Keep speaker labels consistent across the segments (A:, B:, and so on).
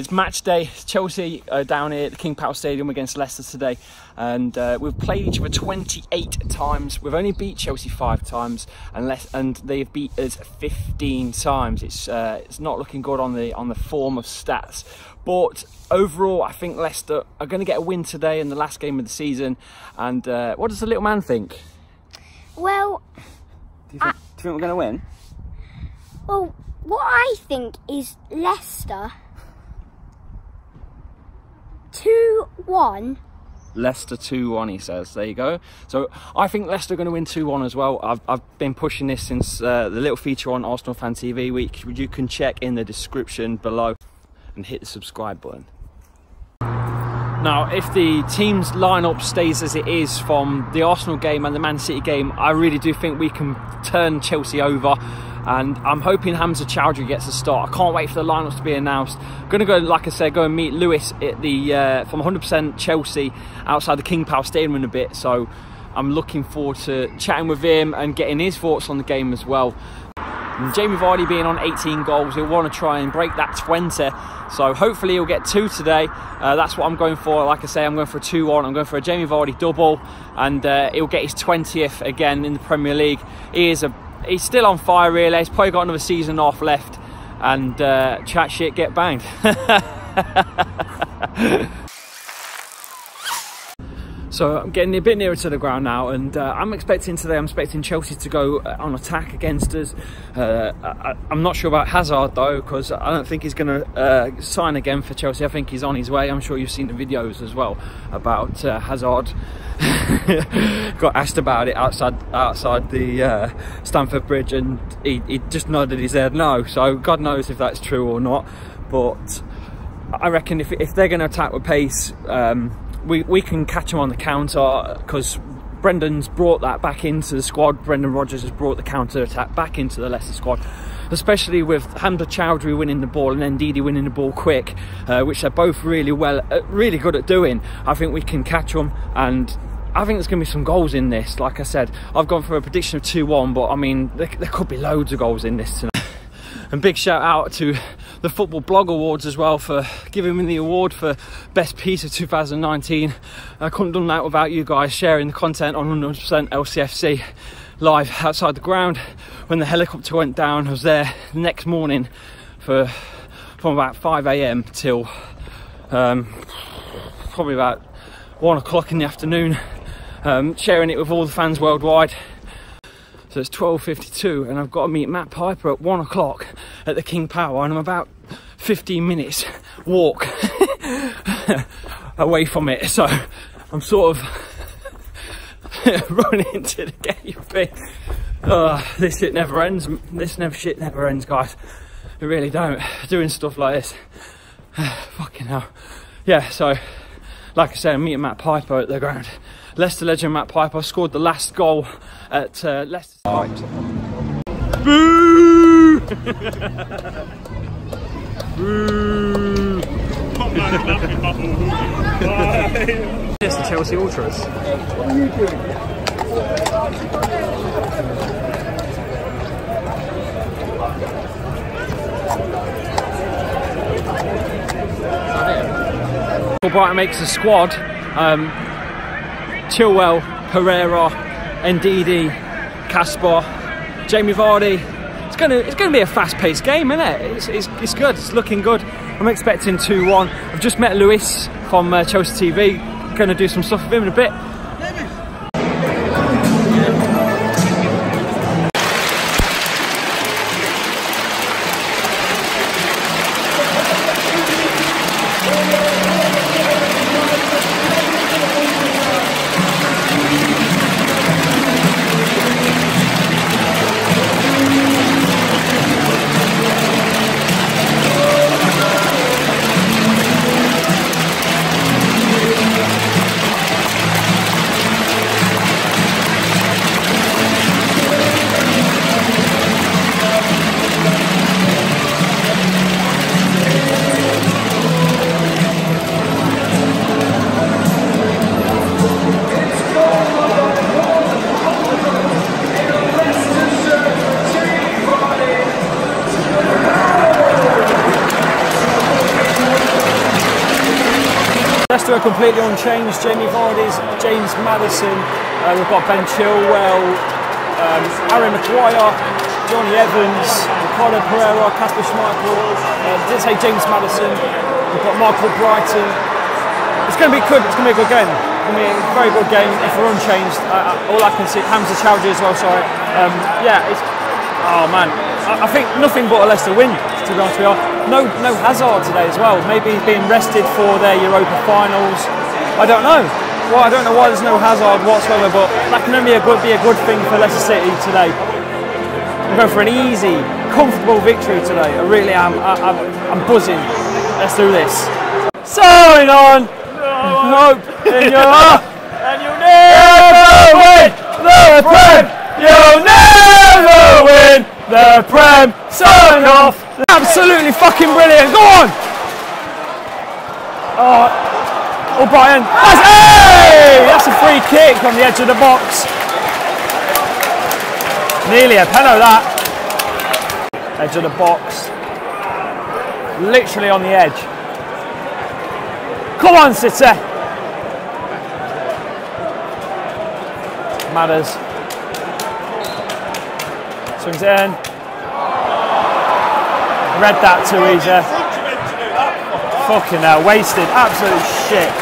A: It's match day. Chelsea uh, down here at the King Power Stadium against Leicester today, and uh, we've played each other 28 times. We've only beat Chelsea five times, and Le- and they've beat us 15 times. It's uh, it's not looking good on the on the form of stats, but overall, I think Leicester are going to get a win today in the last game of the season. And uh, what does the little man think?
B: Well,
A: Do you think, do you think we're going to win?
B: well, what I think is Leicester two one.
A: Leicester 2 1, he says. There you go. So I think Leicester are going to win 2 1 as well. I've, I've been pushing this since uh, the little feature on Arsenal Fan TV week. You can check in the description below and hit the subscribe button. Now, if the team's lineup stays as it is from the Arsenal game and the Man City game, I really do think we can turn Chelsea over. And I'm hoping Hamza Choudhury gets a start. I can't wait for the lineups to be announced. I'm going to go, like I said, go and meet Lewis at the uh, from 100% Chelsea outside the King Power Stadium in a bit. So I'm looking forward to chatting with him and getting his thoughts on the game as well. Jamie Vardy being on 18 goals, he'll want to try and break that 20. So hopefully he'll get two today. Uh, that's what I'm going for. Like I say, I'm going for a 2-1. I'm going for a Jamie Vardy double, and uh, he'll get his 20th again in the Premier League. He is a he's still on fire really. He's probably got another season off left, and uh, chat shit, get banged. So I'm getting a bit nearer to the ground now, and uh, I'm expecting today. I'm expecting Chelsea to go uh, on attack against us. Uh, I, am not sure about Hazard though, because I don't think he's going to uh, sign again for Chelsea. I think he's on his way. I'm sure you've seen the videos as well about uh, Hazard. Got asked about it outside outside the uh, Stamford Bridge, and he, he just nodded his head no. So God knows if that's true or not, but. I reckon if, if they're going to attack with pace, um, we, we can catch them on the counter because Brendan's brought that back into the squad. Brendan Rodgers has brought the counter attack back into the Leicester squad, especially with Hamza Choudhury winning the ball and Ndidi winning the ball quick, uh, which they're both really well, uh, really good at doing. I think we can catch them and. I think there's going to be some goals in this. Like I said, I've gone for a prediction of 2 1, but I mean, there, there could be loads of goals in this tonight. And big shout out to the Football Blog Awards as well for giving me the award for Best Piece of 2019. I couldn't have done that without you guys sharing the content on 100% LCFC live outside the ground. When the helicopter went down, I was there the next morning for from about 5 a.m. till um, probably about one o'clock in the afternoon, um, sharing it with all the fans worldwide. So it's 12.52 and I've got to meet Matt Piper at one o'clock at the King Power and I'm about 15 minutes walk away from it. So I'm sort of running into the gate. Uh, this shit never ends. This never shit never ends, guys. It really don't. Doing stuff like this. Fucking hell. Yeah, so like I said, I'm meeting Matt Piper at the ground. Leicester legend Matt Piper scored the last goal at uh, Leicester. Boo! Boo! It's the Chelsea Ultras. What are you doing? Brighton makes a squad. Um, Chilwell, Pereira, Ndidi, Kasper, Jamie Vardy. It's gonna it's gonna be a fast-paced game, isn't it? It's, it's, it's good. It's looking good. I'm expecting 2-1. I've just met Lewis from uh, Chelsea TV. Going to do some stuff with him in a bit. Are completely unchanged. Jamie Vardy's, James Maddison, uh, we've got Ben Chilwell, um, Harry Maguire, Jonny Evans, Ricardo Pereira, Kasper Schmeichel, uh, did say James Maddison, we've got Marc Albrighton. It's going to be good, it's going to be a good game. Be a very good game if we're unchanged. Uh, uh, all I can see, Hamza Choudhury as well, sorry. Um, yeah, it's, oh man, I, I think nothing but a Leicester win, to be honest with you. No, no Hazard today as well. Maybe he's being rested for their Europa finals. I don't know. Well, I don't know why there's no Hazard whatsoever, but that can only be a good, be a good thing for Leicester City today. I'm going for an easy, comfortable victory today. I really am. I, I'm, I'm buzzing. Let's do this. Sign on. No, Hope in your heart, and you'll never win the Prem. You'll never win the Prem. Sign off. Absolutely fucking brilliant. Go on. Oh, oh O'Brien. That's, hey! That's a free kick on the edge of the box. Nearly a penalty that. Edge of the box. Literally on the edge. Come on, City. Matters. Swings it in. Read that too easy. Fucking hell, wasted. Absolute shit.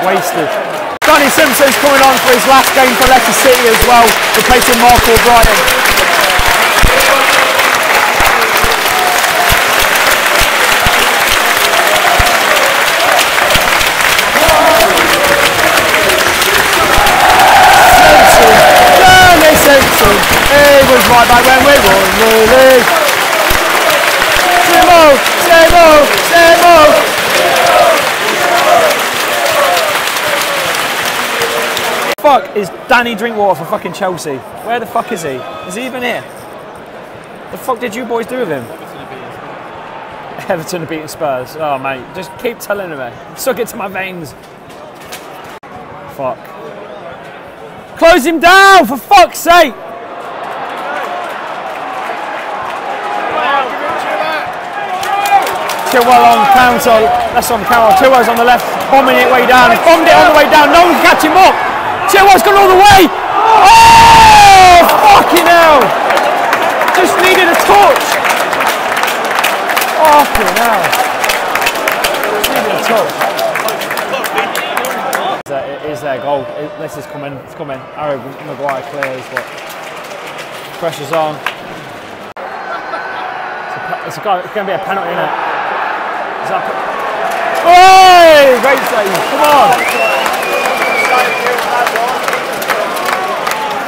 A: Wasted. Danny Simpson's coming on for his last game for Leicester City as well, replacing Marc Albrighton. Simpson, he was right back when we won the league. Fuck is Danny Drinkwater for fucking Chelsea? Where the fuck is he? Is he even here? The fuck did you boys do with him? Everton beating Spurs. Oh mate, just keep telling it. Suck it to my veins. Fuck. Close him down for fuck's sake! Chilwell on counter, that's on counter. Chilwell's on the left, bombing it way down. Bombed it all the way down, no one can catch him up. Chilwell's gone all the way! Oh! Fucking hell! Just needed a touch! Fucking hell! Just needed a touch. It is their goal. This is coming. It's coming. Harry Maguire clears, but pressure's on. It's, a, it's, a, it's going to be a penalty, isn't it? That? Hey! Great save. Come on.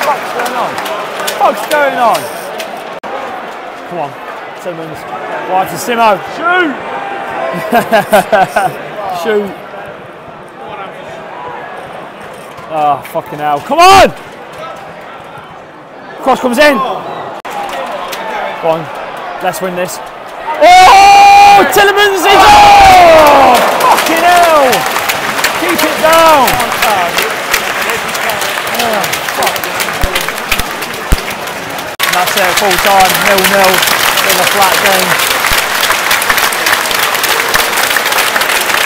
A: What's going on? What's going on? Come on, Simmons. Right to Simo. Shoot! Shoot. Oh, fucking hell. Come on! Cross comes in. Go on. Let's win this. Oh! Tielemans is Oh! Fucking hell! Keep it down! Oh, that's it, full time, nil nil. In a flat game.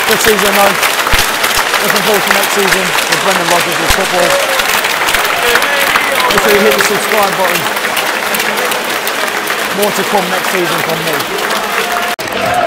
A: Good season though. Looking forward to next season with Brendan Rodgers with football. Make sure you hit the subscribe button. More to come next season from me.